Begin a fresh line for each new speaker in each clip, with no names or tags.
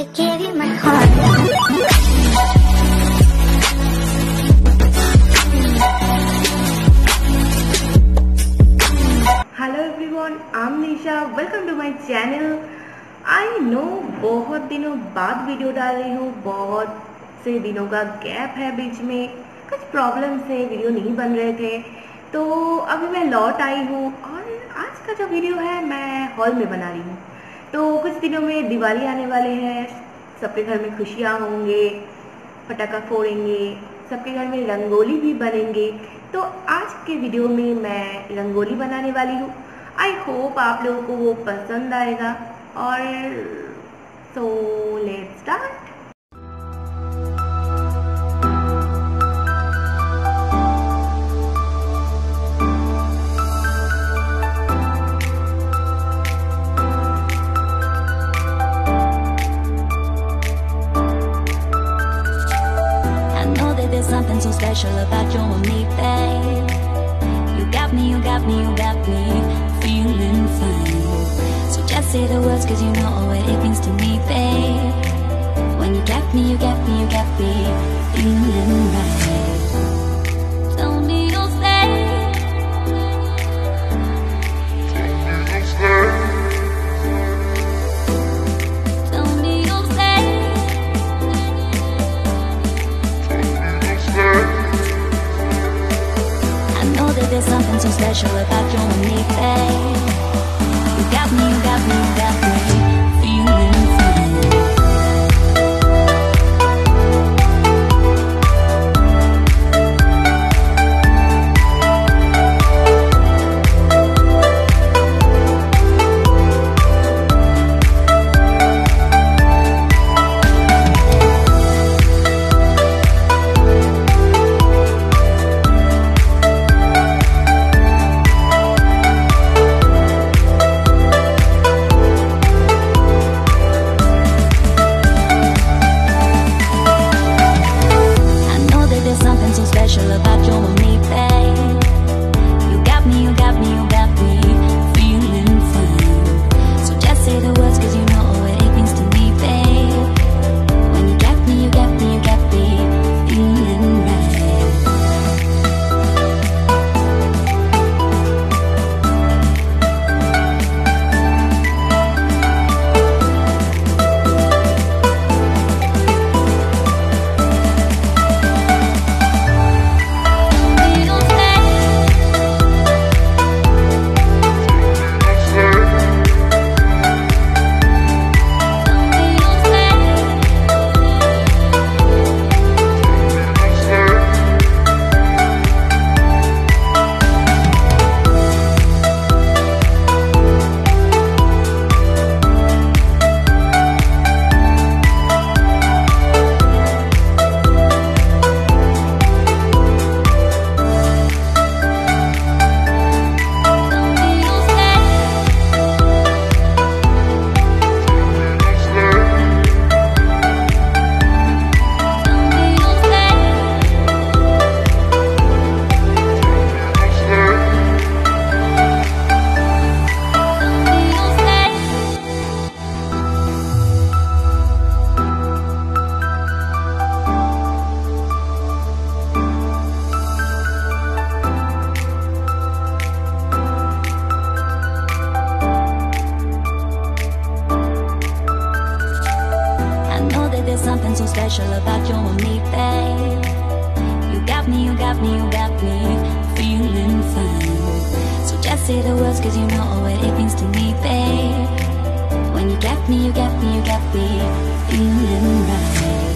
I gave you my
Nisha welcome to my channel I know बहुत दिनों बाद video डाल रही हूँ. बहुत से दिनों का गैप है बीच में. कुछ प्रॉब्लम से वीडियो नहीं बन रहे थे. तो अभी मैं लौट आई हूँ और आज का जो वीडियो है, मैं हॉल में बना रही हूँ. तो कुछ दिनों में दिवाली आने वाले हैं, सबके घर में खुशियाँ होंगे, पटाखा फोड़ेंगे, सबके घर में रंगोली भी बनेंगे। तो आज के वीडियो में मैं रंगोली बनाने वाली हूँ। आई होप आप लोगों को वो पसंद आएगा। और so let's start
something so special about you and me, babe. You got me, you got me, you got me feeling fine. So just say the words, cause you know what it means to me, babe. When you got me, you got me, you got me feeling about you and me, babe. You got me, you got me, you there's something so special about you and me, babe. You got me, you got me, you got me feeling fine. So just say the words, cause you know what it means to me, babe. When you got me, you got me, you got me feeling right.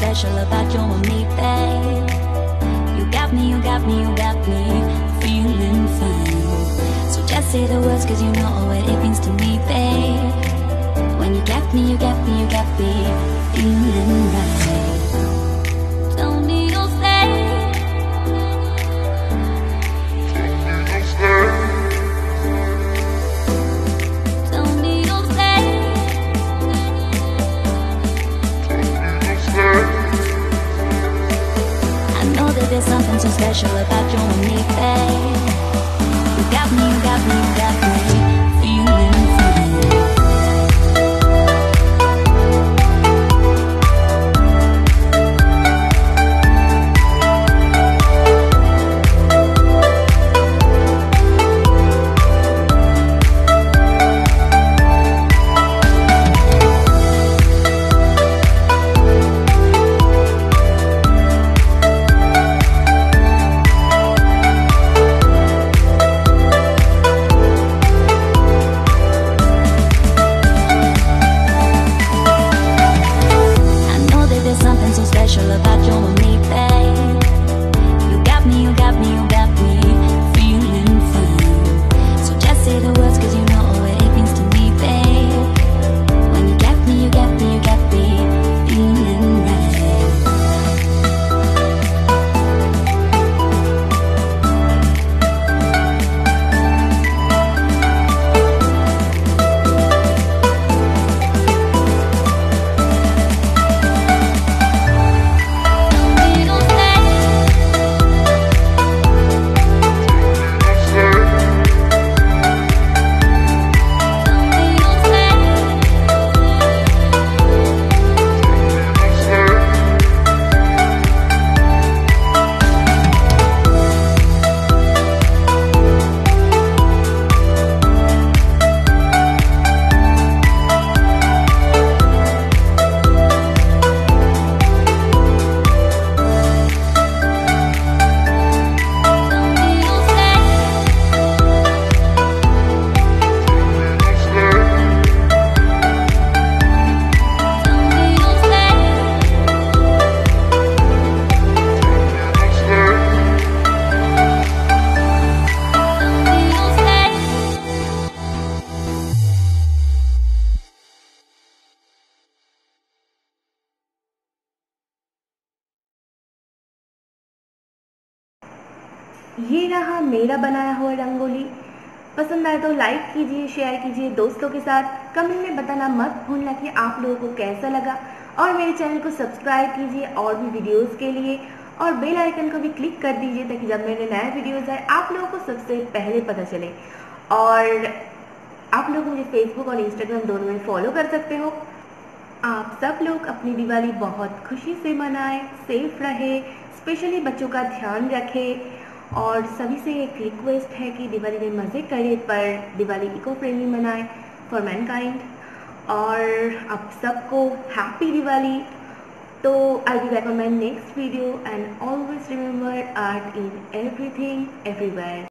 Special about you and me, babe. You got me, you got me, you got me feeling fine. So just say the words, cause you know what it means to me, babe. When you got me, you got me, you got me feeling right.
ये रहा मेरा बनाया हुआ रंगोली। पसंद आए तो like कीजिए share कीजिए, दोस्तों के साथ कमेंट में बताना मत भूलना कि आप लोगों को कैसा लगा। और मेरे चैनल को सब्सक्राइब कीजिए और भी वीडियोस के लिए। और बेल आइकन को भी क्लिक कर दीजिए ताकि जब मेरे नए वीडियोस आए, आप लोगों को सबसे पहले पता चले। और आप लोग मुझे फेसबुक और इंस्टाग्राम दोनों में फॉलो कर सकते हो। आप सब लोग अपनी दिवाली बहुत खुशी से मनाएँ सेफ़ रहे स्पेशली बच्चों का ध्यान रखें। और सभी से एक रिक्वेस्ट है कि दिवाली में मज़े करें, पर दिवाली इको फ्रेंडली मनाएँ फॉर मैन काइंड और आप सबको हैप्पी दिवाली. तो I on my next video and always remember art in everything everywhere